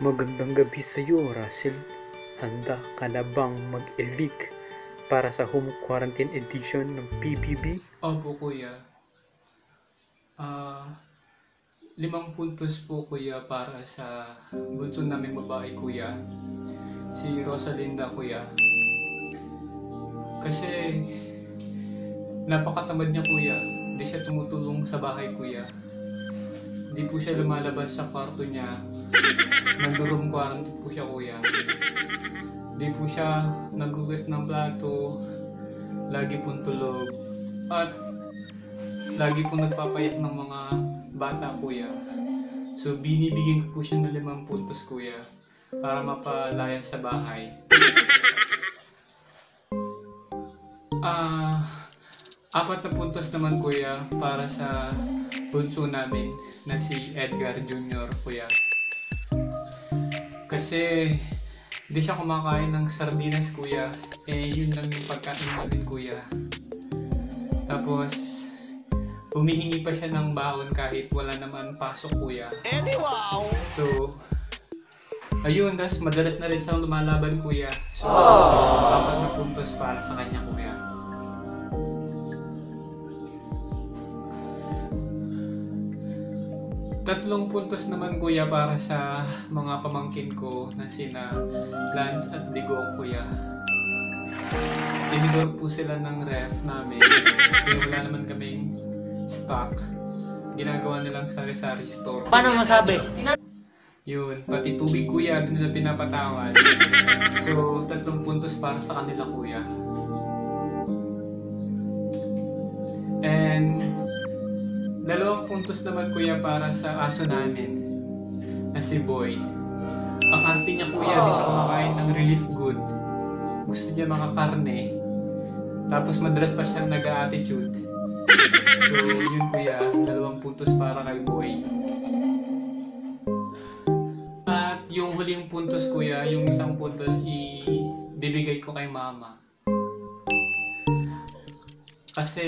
Magandang gabi sa iyo, Russell. Handa ka na bang mag-evict para sa home quarantine edition ng PBB? Opo, kuya. Ah, limang puntos po, kuya, para sa bunso naming babae, kuya. Si Rosalinda, kuya. Kasi, napakatamad niya, kuya. Hindi siya tumutulong sa bahay, kuya. Hindi po siya lumalabas sa kwarto niya. Nag-room quarantine po siya, kuya. Hindi po siya nagugas ng plato. Lagi pong tulog. At lagi po nagpapayak ng mga bata, kuya. So, binibigyan ko po siya ng limang puntos, kuya. Para mapalaya sa bahay. Ah, apat na puntos naman, kuya, para sa bunso namin na si Edgar Jr., kuya. Kasi, hindi siya kumakain ng sardinas, kuya. Eh, yun lang yung pagkain namin, kuya. Tapos, humihingi pa siya ng baon kahit wala naman pasok, kuya. Eddie, wow! So, ayun, tas madalas na rin siyang lumalaban, kuya. So, apat na puntos para sa kanya, kuya. Tatlong puntos naman, kuya, para sa mga pamangkin ko na sina Lance at Digong, kuya. Tinigor po sila ng ref namin. Kaya wala naman kaming stock. Ginagawa nilang sari-sari store. Paano masabi? Yun, pati tubig kuya, doon nila pinapatawad. So, tatlong puntos para sa kanila kuya. And, puntos naman kuya para sa aso namin, na si Boy. Ang arte niya kuya, di siya kumakain ng relief good. Gusto niya mga karne. Tapos madalas pa siyang nag-attitude. So, yun kuya, dalawang puntos para kay Boy. At yung huling puntos kuya, yung isang puntos i-bibigay ko kay mama. Kasi,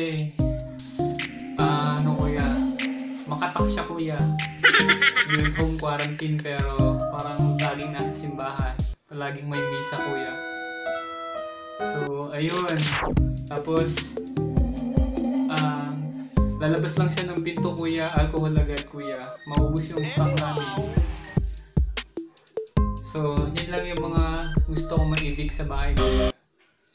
makatak siya kuya. Yung home quarantine pero parang laging nasa simbahan. Palaging may misa kuya. So, ayun. Tapos, ah, lalabas lang siya ng pinto kuya, alcohol agad kuya. Maubos yung stock namin. So, yun lang yung mga gusto kong maibig sa bahay ko.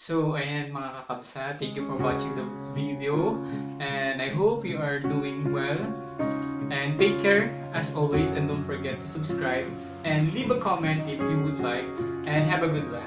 So, ayan mga kakabsa, thank you for watching the video. And I hope you are doing well. And take care as always and don't forget to subscribe and leave a comment if you would like. And have a good one.